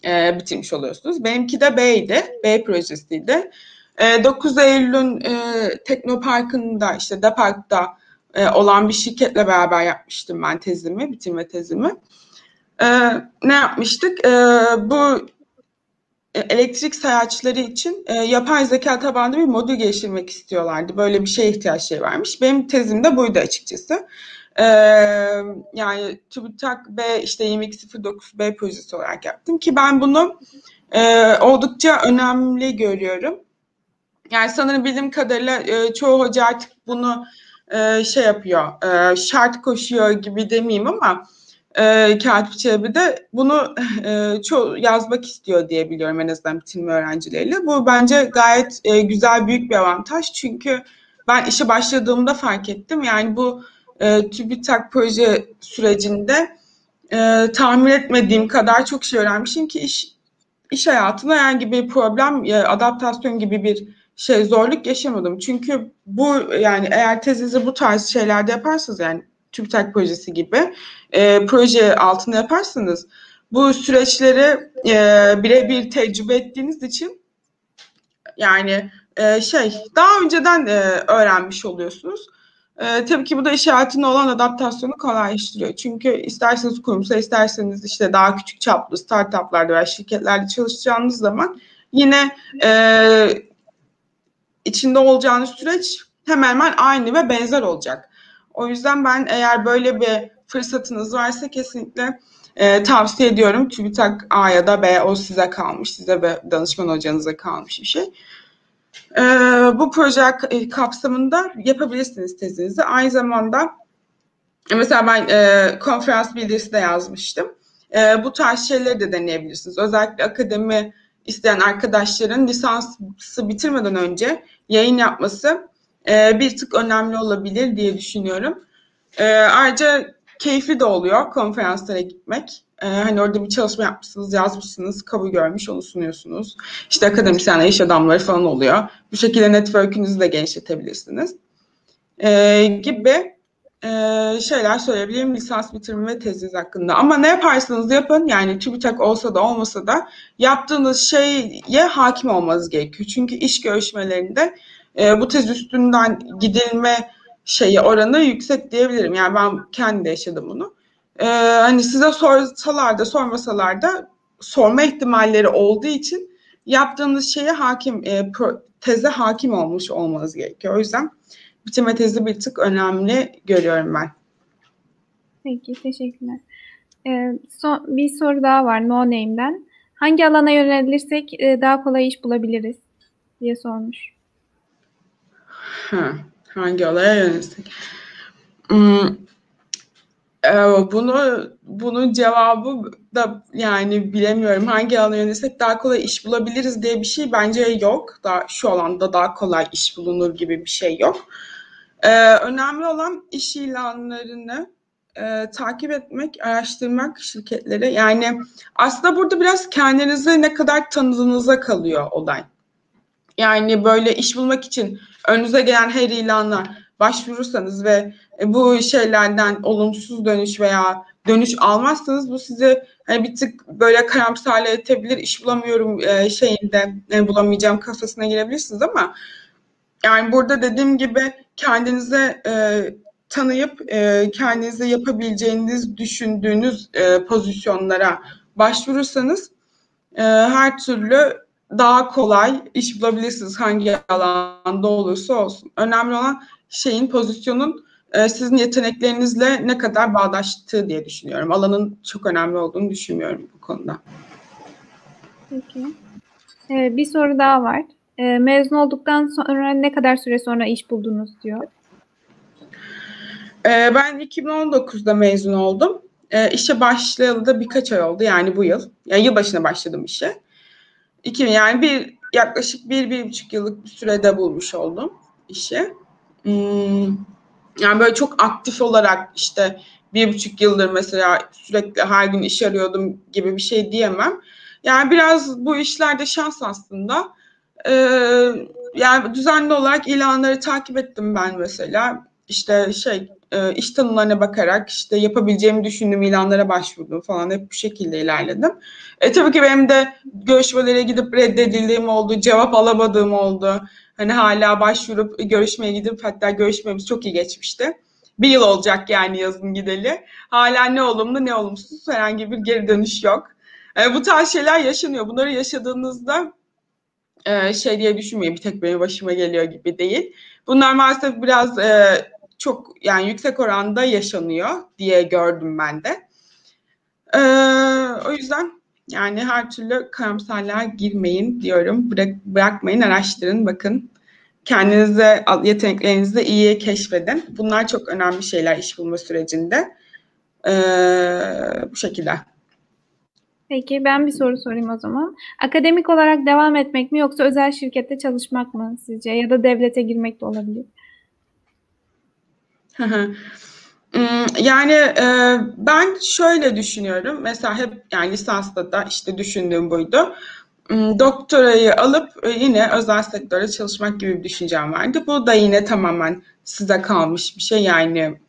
e, bitirmiş oluyorsunuz. Benimki de B'ydi. B projesiydi. E, 9 Eylül'ün e, Teknopark'ında işte Depark'ta e, olan bir şirketle beraber yapmıştım ben tezimi, bitirme tezimi. E, ne yapmıştık? E, bu e, elektrik sayaçları için e, yapay zeka tabanlı bir modül geliştirmek istiyorlardı. Böyle bir şeye ihtiyaçları varmış. Benim tezim de buydu açıkçası. E, yani TÜBİTAK B işte 2209B projesi olarak yaptım ki ben bunu e, oldukça önemli görüyorum. Yani sanırım bildiğim kadarıyla e, çoğu hoca artık bunu e, şey yapıyor, e, şart koşuyor gibi demeyeyim ama e, Katip Çelebi de bunu e, çoğu yazmak istiyor diye biliyorum en azından bitirme öğrencileriyle. Bu bence gayet e, güzel, büyük bir avantaj. Çünkü ben işe başladığımda fark ettim. Yani bu e, TÜBİTAK proje sürecinde e, tahmin etmediğim kadar çok şey öğrenmişim ki iş iş hayatında herhangi bir problem, e, adaptasyon gibi bir şey zorluk yaşamadım. Çünkü bu yani eğer tezinizi bu tarz şeylerde yaparsanız yani TÜBİTAK projesi gibi e, proje altında yaparsanız bu süreçleri e, birebir tecrübe ettiğiniz için yani e, şey daha önceden e, öğrenmiş oluyorsunuz. E, tabii ki bu da iş hayatında olan adaptasyonu kolaylaştırıyor. Çünkü isterseniz kurumsal, isterseniz işte daha küçük çaplı startuplarda veya şirketlerde çalışacağınız zaman yine e, içinde olacağınız süreç hemen hemen aynı ve benzer olacak. O yüzden ben eğer böyle bir fırsatınız varsa kesinlikle e, tavsiye ediyorum. TÜBİTAK A ya da B o size kalmış. Size ve danışman hocanıza kalmış bir şey. E, bu proje e, kapsamında yapabilirsiniz tezinizi. Aynı zamanda mesela ben e, konferans bildirisi de yazmıştım. E, bu tarz şeyleri de deneyebilirsiniz. Özellikle akademi isteyen arkadaşların lisansı bitirmeden önce yayın yapması e, bir tık önemli olabilir diye düşünüyorum. E, ayrıca keyifli de oluyor konferanslara gitmek. Ee, hani orada bir çalışma yapmışsınız, yazmışsınız, kabul görmüş, onu sunuyorsunuz. İşte akademisyenler, iş adamları falan oluyor. Bu şekilde network'ünüzü de genişletebilirsiniz. Ee, gibi e, şeyler söyleyebilirim lisans bitirimi ve teziniz hakkında. Ama ne yaparsanız yapın, yani TÜBİTAK olsa da olmasa da yaptığınız şeye hakim olmanız gerekiyor. Çünkü iş görüşmelerinde e, bu tez üstünden gidilme şeyi oranı yüksek diyebilirim. Yani ben kendi yaşadım bunu. Ee, hani size sorsalar da sormasalar da sorma ihtimalleri olduğu için yaptığınız şeye hakim, e, teze hakim olmuş olmanız gerekiyor. O yüzden bitirme tezi bir tık önemli görüyorum ben. Peki, teşekkürler. Ee, son, bir soru daha var No Name'den. Hangi alana yönelirsek e, daha kolay iş bulabiliriz diye sormuş. Ha, hangi alaya yönelsek? Hmm, e, bunu bunun cevabı da yani bilemiyorum. Hangi alana yönelsek daha kolay iş bulabiliriz diye bir şey bence yok. Daha şu alanda daha kolay iş bulunur gibi bir şey yok. Ee, önemli olan iş ilanlarını e, takip etmek, araştırmak şirketleri. Yani aslında burada biraz kendinizi ne kadar tanıdığınıza kalıyor olay. Yani böyle iş bulmak için önünüze gelen her ilana başvurursanız ve e, bu şeylerden olumsuz dönüş veya dönüş almazsanız bu sizi hani bir tık böyle karamsar edebilir. İş bulamıyorum e, şeyinde bulamayacağım kafasına girebilirsiniz ama yani burada dediğim gibi kendinize e, tanıyıp e, kendinize yapabileceğiniz düşündüğünüz e, pozisyonlara başvurursanız e, her türlü daha kolay iş bulabilirsiniz hangi alanda olursa olsun. Önemli olan şeyin, pozisyonun e, sizin yeteneklerinizle ne kadar bağdaştığı diye düşünüyorum. Alanın çok önemli olduğunu düşünmüyorum bu konuda. Peki. Ee, bir soru daha var. Ee, mezun olduktan sonra ne kadar süre sonra iş buldunuz diyor. Ee, ben 2019'da mezun oldum. Ee, işe başlayalı da birkaç ay oldu yani bu yıl. Yani yılbaşına başladım işe. 2000 yani bir yaklaşık bir, bir buçuk yıllık bir sürede bulmuş oldum işi. Hmm, yani böyle çok aktif olarak işte bir buçuk yıldır mesela sürekli her gün iş arıyordum gibi bir şey diyemem. Yani biraz bu işlerde şans aslında. Ee, yani düzenli olarak ilanları takip ettim ben mesela. İşte şey e, iş tanımlarına bakarak işte yapabileceğimi düşündüğüm ilanlara başvurdum falan hep bu şekilde ilerledim. E tabii ki benim de görüşmelere gidip reddedildiğim oldu, cevap alamadığım oldu. Hani hala başvurup görüşmeye gidip hatta görüşmemiz çok iyi geçmişti. Bir yıl olacak yani yazın gideli. Hala ne olumlu ne olumsuz herhangi bir geri dönüş yok. e, bu tarz şeyler yaşanıyor. Bunları yaşadığınızda e, şey diye düşünmeyin bir tek benim başıma geliyor gibi değil. Bunlar maalesef biraz e, çok yani yüksek oranda yaşanıyor diye gördüm ben de. E, o yüzden yani her türlü karamsarlığa girmeyin diyorum. Bırak, bırakmayın, araştırın, bakın. Kendinize, yeteneklerinizi iyi keşfedin. Bunlar çok önemli şeyler iş bulma sürecinde. Ee, bu şekilde. Peki ben bir soru sorayım o zaman. Akademik olarak devam etmek mi yoksa özel şirkette çalışmak mı sizce? Ya da devlete girmek de olabilir. Yani e, ben şöyle düşünüyorum. Mesela hep yani lisansta da işte düşündüğüm buydu. Doktorayı alıp e, yine özel sektörde çalışmak gibi bir düşüncem vardı. Bu da yine tamamen size kalmış bir şey. Yani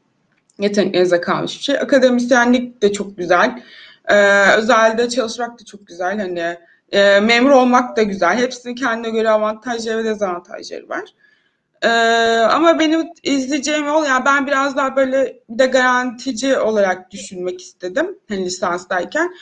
yeteneklerinize kalmış bir şey. Akademisyenlik de çok güzel. Ee, özelde çalışmak da çok güzel. Hani e, memur olmak da güzel. Hepsinin kendine göre avantajları ve dezavantajları var. Ee, ama benim izleyeceğim yol yani ben biraz daha böyle bir de garantici olarak düşünmek istedim hani lisanstayken.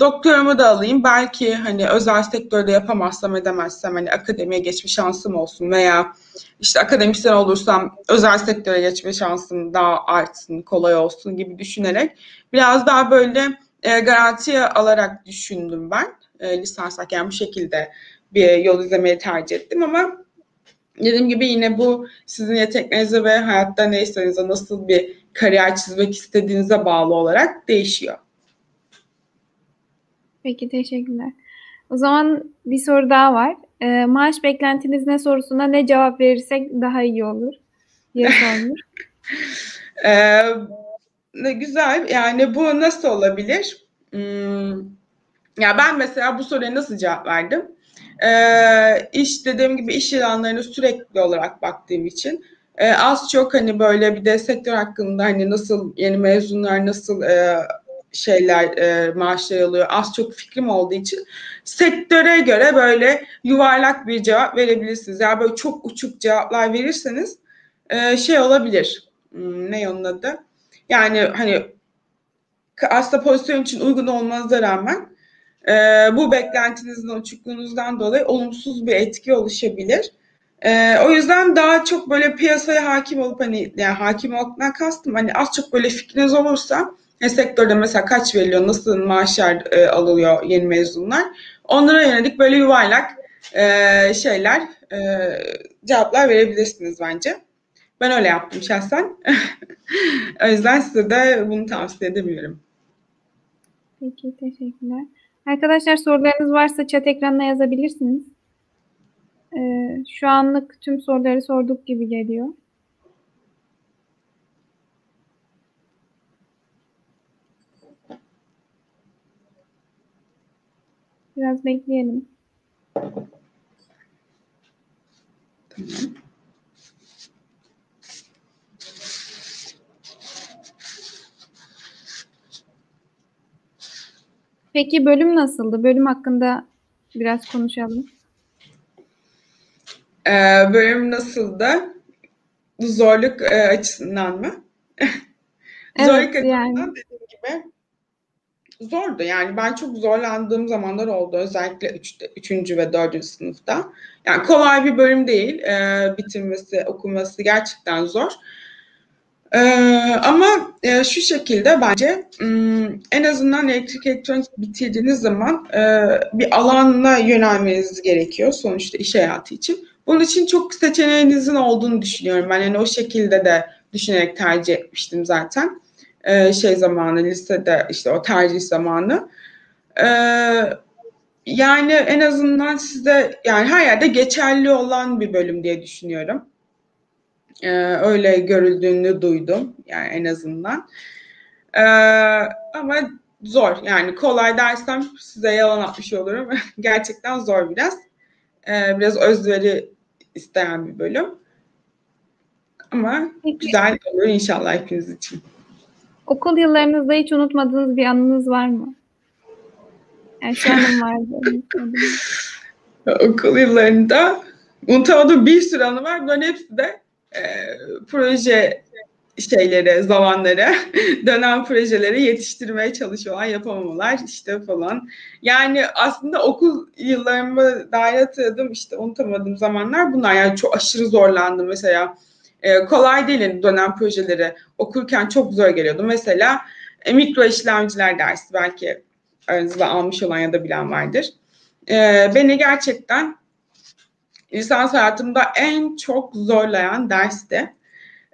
Doktoramı da alayım. Belki hani özel sektörde yapamazsam edemezsem hani akademiye geçme şansım olsun veya işte akademisyen olursam özel sektöre geçme şansım daha artsın, kolay olsun gibi düşünerek biraz daha böyle e, garantiye alarak düşündüm ben. E, lisanstayken bu şekilde bir yol izlemeyi tercih ettim ama dediğim gibi yine bu sizin yeteneklerinize ve hayatta ne istediğinize nasıl bir kariyer çizmek istediğinize bağlı olarak değişiyor. Peki teşekkürler. O zaman bir soru daha var. Ee, maaş beklentiniz ne sorusuna ne cevap verirsek daha iyi olur diye sormuş. ee, ne güzel. Yani bu nasıl olabilir? Hmm, ya ben mesela bu soruya nasıl cevap verdim? Ee, iş dediğim gibi iş ilanlarına sürekli olarak baktığım için e, az çok hani böyle bir de sektör hakkında hani nasıl yeni mezunlar nasıl e, şeyler e, maaşlar alıyor az çok fikrim olduğu için sektöre göre böyle yuvarlak bir cevap verebilirsiniz. Yani böyle çok uçuk cevaplar verirseniz e, şey olabilir. Hmm, ne onun adı? Yani hani aslında pozisyon için uygun olmanıza rağmen e, bu beklentinizin uçukluğunuzdan dolayı olumsuz bir etki oluşabilir. E, o yüzden daha çok böyle piyasaya hakim olup hani yani hakim olmaktan kastım hani az çok böyle fikriniz olursa ne sektörde mesela kaç veriliyor, nasıl maaşlar e, alıyor yeni mezunlar. Onlara yönelik böyle yuvarlak e, şeyler, e, cevaplar verebilirsiniz bence. Ben öyle yaptım şahsen. o yüzden size de bunu tavsiye edebilirim. Peki, teşekkürler. Arkadaşlar sorularınız varsa chat ekranına yazabilirsiniz. Ee, şu anlık tüm soruları sorduk gibi geliyor. Biraz bekleyelim. Tamam. Peki bölüm nasıldı? Bölüm hakkında biraz konuşalım. Ee, bölüm nasıldı? Zorluk e, açısından mı? Evet, Zorluk yani. açısından dediğim gibi zordu. Yani ben çok zorlandığım zamanlar oldu. Özellikle üçte, üçüncü ve dördüncü sınıfta. Yani kolay bir bölüm değil. E, bitirmesi, okuması gerçekten zor. Ee, ama e, şu şekilde bence en azından elektrik elektronik bitirdiğiniz zaman e, bir alanla yönelmeniz gerekiyor sonuçta iş hayatı için. Bunun için çok seçeneğinizin olduğunu düşünüyorum. Ben yani o şekilde de düşünerek tercih etmiştim zaten. Ee, şey zamanı lisede işte o tercih zamanı. Ee, yani en azından size yani her yerde geçerli olan bir bölüm diye düşünüyorum. Ee, öyle görüldüğünü duydum yani en azından. Ee, ama zor yani kolay dersem size yalan atmış olurum. Gerçekten zor biraz. Ee, biraz özveri isteyen bir bölüm. Ama Peki. güzel olur inşallah hepiniz için. Okul yıllarınızda hiç unutmadığınız bir anınız var mı? Yani şu anım vardı. Okul yıllarında unutamadığım bir sürü anı var. Bunların hepsi de e, proje şeyleri, zamanları, dönem projeleri yetiştirmeye çalışıyorlar, yapamamalar işte falan. Yani aslında okul yıllarımı dair hatırladım işte unutamadığım zamanlar bunlar. Yani çok aşırı zorlandım mesela. Ee, kolay değil dönem projeleri okurken çok zor geliyordu. Mesela e, mikro işlemciler dersi belki aranızda almış olan ya da bilen vardır. Ee, beni gerçekten lisans hayatımda en çok zorlayan dersti.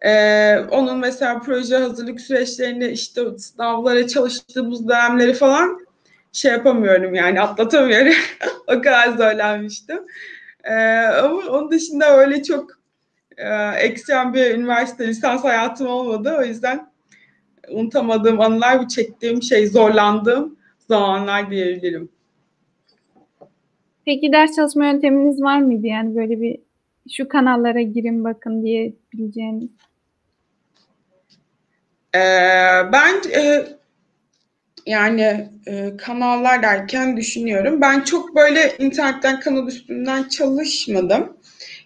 Ee, onun mesela proje hazırlık süreçlerini işte sınavlara çalıştığımız dönemleri falan şey yapamıyorum yani atlatamıyorum. o kadar zorlanmıştım. Ee, ama onun dışında öyle çok e, ekstrem bir üniversite lisans hayatım olmadı. O yüzden unutamadığım anılar bu çektiğim şey zorlandığım zamanlar diyebilirim. Peki ders çalışma yönteminiz var mıydı? Yani böyle bir şu kanallara girin bakın diye bileceğiniz. Ee, ben e, yani e, kanallar derken düşünüyorum. Ben çok böyle internetten kanal üstünden çalışmadım.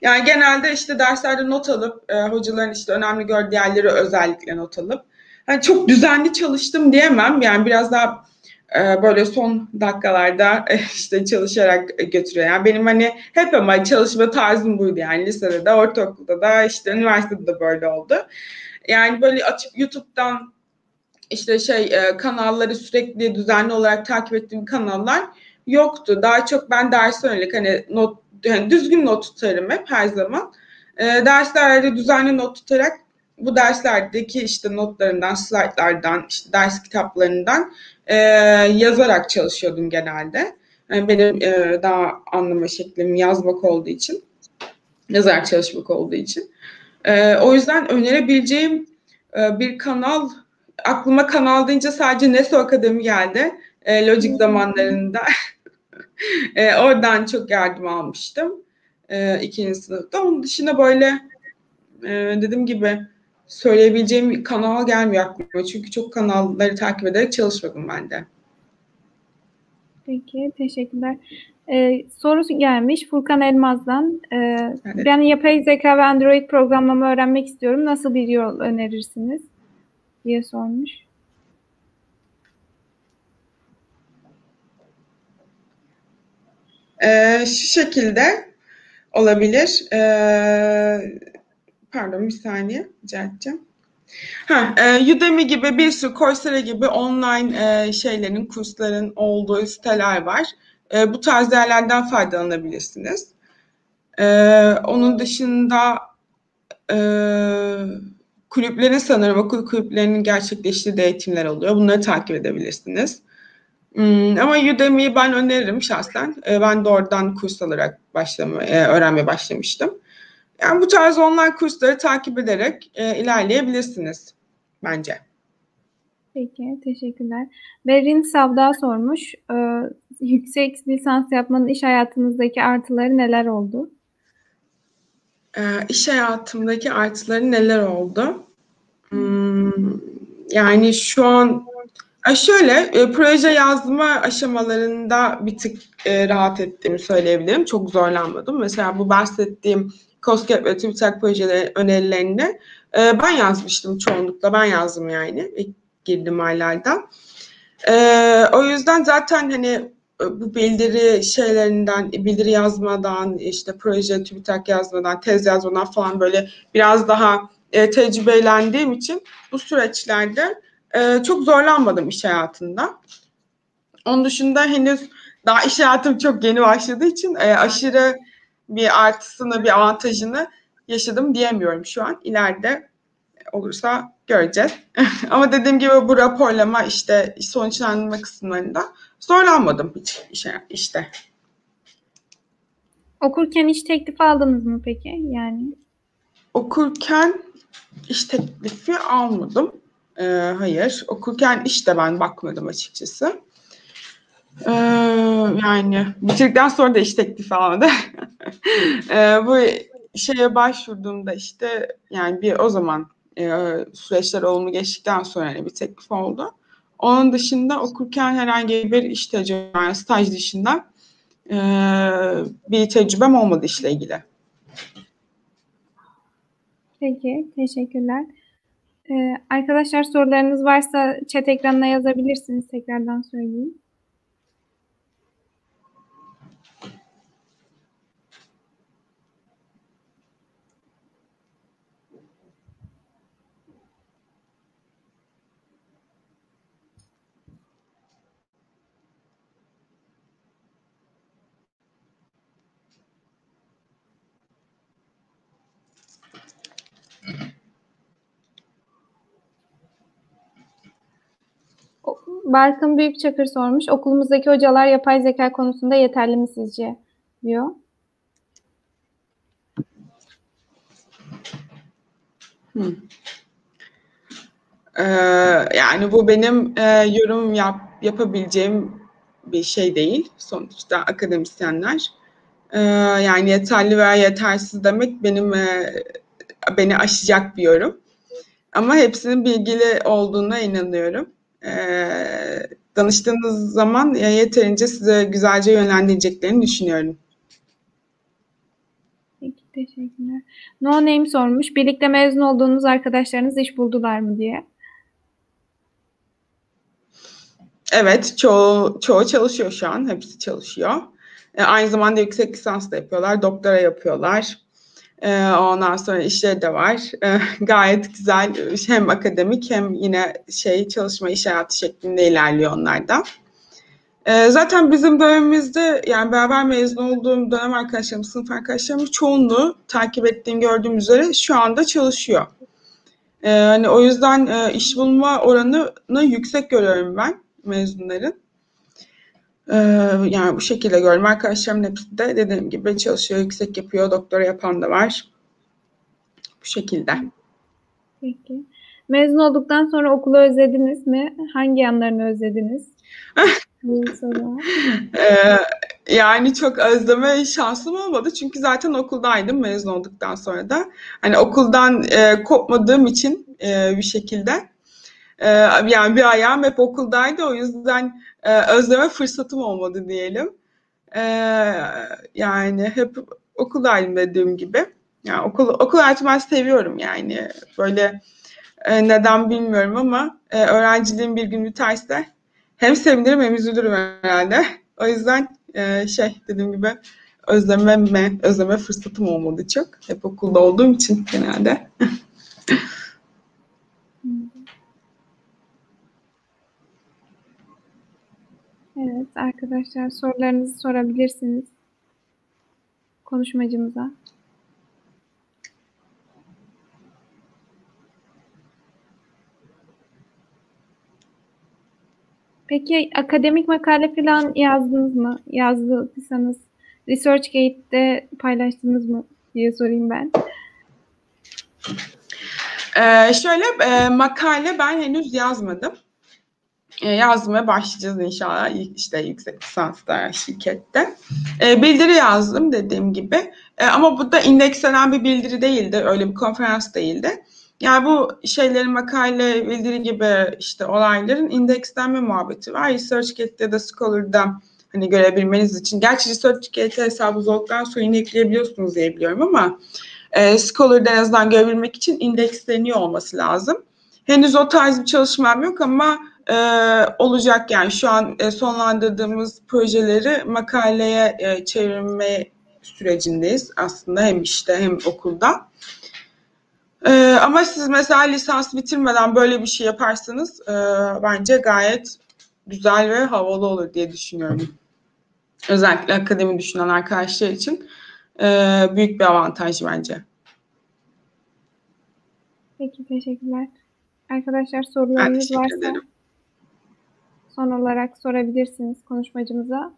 Yani genelde işte derslerde not alıp e, hocaların işte önemli gördüğü yerleri özellikle not alıp hani çok düzenli çalıştım diyemem. Yani biraz daha böyle son dakikalarda e, işte çalışarak götürüyor. Yani benim hani hep ama çalışma tarzım buydu yani lisede de, ortaokulda da, işte üniversitede de böyle oldu. Yani böyle açıp YouTube'dan işte şey e, kanalları sürekli düzenli olarak takip ettiğim kanallar yoktu. Daha çok ben ders yönelik hani not yani düzgün not tutarım hep her zaman. E, derslerde düzenli not tutarak bu derslerdeki işte notlarından, slaytlardan, işte ders kitaplarından e, yazarak çalışıyordum genelde. Yani benim e, daha anlama şeklim yazmak olduğu için, yazarak çalışmak olduğu için. E, o yüzden önerebileceğim e, bir kanal, aklıma kanal deyince sadece Neso Akademi geldi. E, Logic zamanlarında. e, oradan çok yardım almıştım. E, ikinci sınıfta. Onun dışında böyle e, dediğim gibi söyleyebileceğim bir kanal gelmiyor aklıma. Çünkü çok kanalları takip ederek çalışmadım ben de. Peki, teşekkürler. Ee, sorusu gelmiş Furkan Elmaz'dan. Ee, evet. Ben yapay zeka ve Android programlama öğrenmek istiyorum. Nasıl bir yol önerirsiniz? diye sormuş. Ee, şu şekilde olabilir. Ee, pardon bir saniye rica edeceğim. Ha, e, Udemy gibi bir sürü Coursera gibi online e, şeylerin, kursların olduğu siteler var. E, bu tarz yerlerden faydalanabilirsiniz. E, onun dışında e, kulüplerin sanırım okul kulüplerinin gerçekleştirdiği eğitimler oluyor. Bunları takip edebilirsiniz. Hmm, ama Udemy'yi ben öneririm şahsen. E, ben de oradan kurs alarak başlama, e, öğrenmeye başlamıştım. Yani bu tarz online kursları takip ederek e, ilerleyebilirsiniz bence. Peki, teşekkürler. Berin Savda sormuş. Ee, yüksek lisans yapmanın iş hayatınızdaki artıları neler oldu? Ee, iş hayatımdaki artıları neler oldu? Hmm, yani şu an şöyle e, proje yazma aşamalarında bir tık e, rahat ettiğimi söyleyebilirim. Çok zorlanmadım. Mesela bu bahsettiğim COSGAP ve TÜBİTAK projeleri önerilerini e, ben yazmıştım çoğunlukla. Ben yazdım yani ilk girdim aylarda. E, o yüzden zaten hani e, bu bildiri şeylerinden, bildiri yazmadan, işte proje, TÜBİTAK yazmadan, tez yazmadan falan böyle biraz daha e, tecrübelendiğim için bu süreçlerde e, çok zorlanmadım iş hayatında. Onun dışında henüz daha iş hayatım çok yeni başladığı için e, aşırı bir artısını, bir avantajını yaşadım diyemiyorum şu an. İleride olursa göreceğiz. Ama dediğim gibi bu raporlama işte sonuçlandırma kısımlarında zorlanmadım hiç işe, işte. Okurken iş teklifi aldınız mı peki? Yani okurken iş teklifi almadım. Ee, hayır. Okurken işte ben bakmadım açıkçası. Ee, yani bitirdikten sonra da iş teklifi almadı. ee, bu şeye başvurduğumda işte yani bir o zaman e, süreçler olumlu geçtikten sonra yani bir teklif oldu. Onun dışında okurken herhangi bir iş tecrübe, yani staj dışında e, bir tecrübem olmadı işle ilgili. Peki, teşekkürler. Ee, arkadaşlar sorularınız varsa chat ekranına yazabilirsiniz. Tekrardan söyleyeyim. Barkın Büyükçakır sormuş. Okulumuzdaki hocalar yapay zeka konusunda yeterli mi sizce? diyor. Hmm. Ee, yani bu benim e, yorum yap, yapabileceğim bir şey değil. Sonuçta akademisyenler. Ee, yani yeterli veya yetersiz demek benim e, beni aşacak bir yorum. Ama hepsinin bilgili olduğuna inanıyorum e, danıştığınız zaman yeterince size güzelce yönlendireceklerini düşünüyorum. Peki teşekkürler. No Name sormuş. Birlikte mezun olduğunuz arkadaşlarınız iş buldular mı diye. Evet, çoğu, çoğu çalışıyor şu an. Hepsi çalışıyor. E, aynı zamanda yüksek lisans da yapıyorlar, doktora yapıyorlar. Ee, ondan sonra işleri de var. Ee, gayet güzel hem akademik hem yine şey çalışma iş hayatı şeklinde ilerliyor onlar da. Ee, zaten bizim dönemimizde yani beraber mezun olduğum dönem arkadaşlarım, sınıf arkadaşlarım çoğunluğu takip ettiğim gördüğüm üzere şu anda çalışıyor. hani o yüzden e, iş bulma oranını yüksek görüyorum ben mezunların. Ee, yani bu şekilde gördüm. Arkadaşlarımın hepsi de dediğim gibi çalışıyor, yüksek yapıyor, doktora yapan da var. Bu şekilde. Peki. Mezun olduktan sonra okulu özlediniz mi? Hangi yanlarını özlediniz? ee, yani çok özleme şansım olmadı çünkü zaten okuldaydım mezun olduktan sonra da. Hani okuldan e, kopmadığım için e, bir şekilde e, yani bir ayağım hep okuldaydı o yüzden e, özleme fırsatım olmadı diyelim. E, yani hep okuldaydım dediğim gibi. Yani okul, okul hayatımı ben seviyorum yani. Böyle e, neden bilmiyorum ama e, öğrenciliğim bir gün biterse hem sevinirim hem üzülürüm herhalde. O yüzden e, şey dediğim gibi özleme, özleme fırsatım olmadı çok. Hep okulda olduğum için genelde. Evet arkadaşlar sorularınızı sorabilirsiniz konuşmacımıza. Peki akademik makale falan yazdınız mı? Yazdıysanız ResearchGate'de paylaştınız mı diye sorayım ben. Ee, şöyle e, makale ben henüz yazmadım yazmaya başlayacağız inşallah işte yüksek lisansta şirkette. E, bildiri yazdım dediğim gibi. E, ama bu da indekslenen bir bildiri değildi. Öyle bir konferans değildi. Yani bu şeylerin makale, bildiri gibi işte olayların indekslenme muhabbeti var. ResearchGate'de de Scholar'da hani görebilmeniz için. Gerçi ResearchGate hesabınız olduktan sonra yine ekleyebiliyorsunuz diye biliyorum ama e, Scholar'da en azından görebilmek için indeksleniyor olması lazım. Henüz o tarz bir çalışmam yok ama e, olacak yani şu an e, sonlandırdığımız projeleri makaleye e, çevirme sürecindeyiz aslında hem işte hem okulda. E, ama siz mesela lisans bitirmeden böyle bir şey yaparsanız e, bence gayet güzel ve havalı olur diye düşünüyorum. Özellikle akademi düşünen arkadaşlar için e, büyük bir avantaj bence. Peki teşekkürler. Arkadaşlar sorularınız varsa ederim son olarak sorabilirsiniz konuşmacımıza.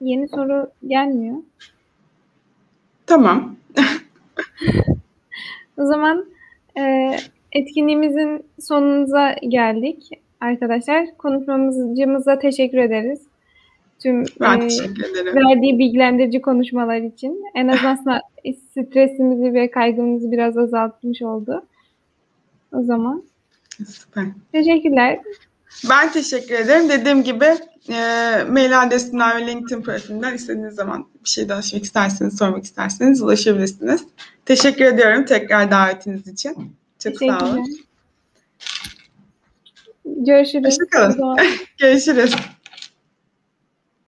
Yeni soru gelmiyor. Tamam. o zaman e, etkinliğimizin sonumuza geldik arkadaşlar. Konuşmamıza teşekkür ederiz tüm ben e, verdiği bilgilendirici konuşmalar için. En azından stresimizi ve kaygımızı biraz azaltmış oldu. O zaman. Süper. Teşekkürler. Ben teşekkür ederim. Dediğim gibi e, mail adresinden ve LinkedIn profilinden istediğiniz zaman bir şey danışmak isterseniz, sormak isterseniz ulaşabilirsiniz. Teşekkür ediyorum tekrar davetiniz için. Çok sağ olun. Görüşürüz. Hoşça kalın. O zaman. Görüşürüz.